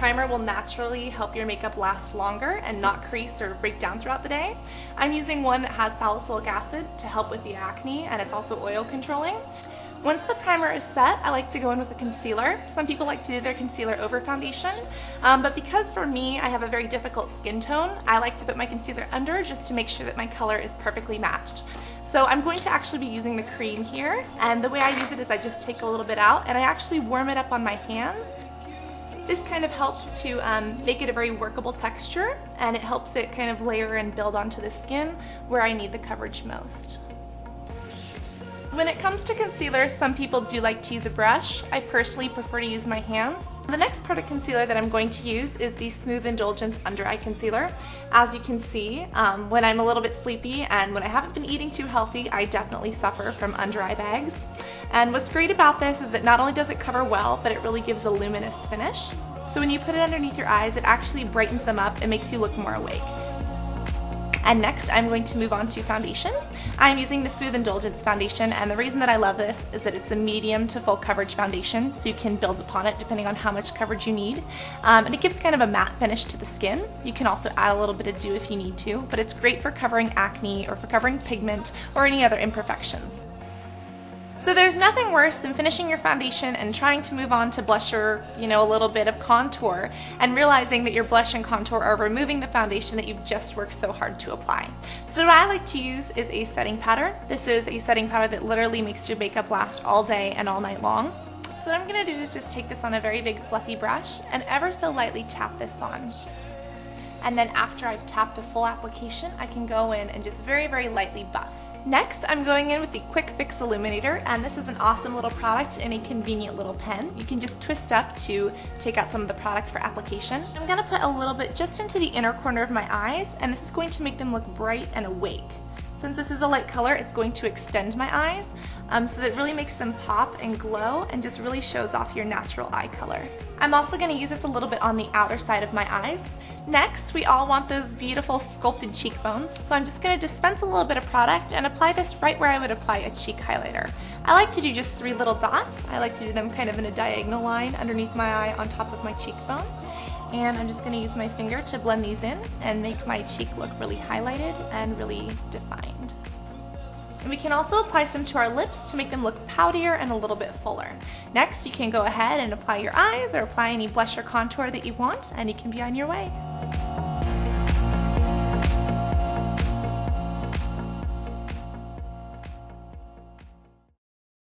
primer will naturally help your makeup last longer and not crease or break down throughout the day. I'm using one that has salicylic acid to help with the acne and it's also oil controlling. Once the primer is set, I like to go in with a concealer. Some people like to do their concealer over foundation, um, but because for me I have a very difficult skin tone, I like to put my concealer under just to make sure that my color is perfectly matched. So I'm going to actually be using the cream here, and the way I use it is I just take a little bit out and I actually warm it up on my hands this kind of helps to um, make it a very workable texture and it helps it kind of layer and build onto the skin where I need the coverage most. When it comes to concealer, some people do like to use a brush. I personally prefer to use my hands. The next of concealer that I'm going to use is the Smooth Indulgence Under Eye Concealer. As you can see, um, when I'm a little bit sleepy and when I haven't been eating too healthy, I definitely suffer from under eye bags. And what's great about this is that not only does it cover well, but it really gives a luminous finish. So when you put it underneath your eyes, it actually brightens them up and makes you look more awake. And next I'm going to move on to foundation. I'm using the Smooth Indulgence foundation and the reason that I love this is that it's a medium to full coverage foundation so you can build upon it depending on how much coverage you need. Um, and it gives kind of a matte finish to the skin. You can also add a little bit of dew if you need to, but it's great for covering acne or for covering pigment or any other imperfections. So there's nothing worse than finishing your foundation and trying to move on to blusher, you know, a little bit of contour and realizing that your blush and contour are removing the foundation that you've just worked so hard to apply. So what I like to use is a setting powder. This is a setting powder that literally makes your makeup last all day and all night long. So what I'm gonna do is just take this on a very big fluffy brush and ever so lightly tap this on. And then after I've tapped a full application, I can go in and just very, very lightly buff. Next, I'm going in with the Quick Fix Illuminator, and this is an awesome little product in a convenient little pen. You can just twist up to take out some of the product for application. I'm gonna put a little bit just into the inner corner of my eyes, and this is going to make them look bright and awake. Since this is a light color, it's going to extend my eyes um, so that it really makes them pop and glow and just really shows off your natural eye color. I'm also going to use this a little bit on the outer side of my eyes. Next, we all want those beautiful sculpted cheekbones, so I'm just going to dispense a little bit of product and apply this right where I would apply a cheek highlighter. I like to do just three little dots. I like to do them kind of in a diagonal line underneath my eye on top of my cheekbone and I'm just going to use my finger to blend these in and make my cheek look really highlighted and really defined. And we can also apply some to our lips to make them look poutier and a little bit fuller. Next, you can go ahead and apply your eyes or apply any blush or contour that you want and you can be on your way.